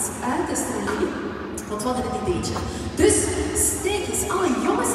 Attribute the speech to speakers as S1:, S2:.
S1: Uit de uittesten. Want we hadden een ideetje. Dus steek eens alle jongens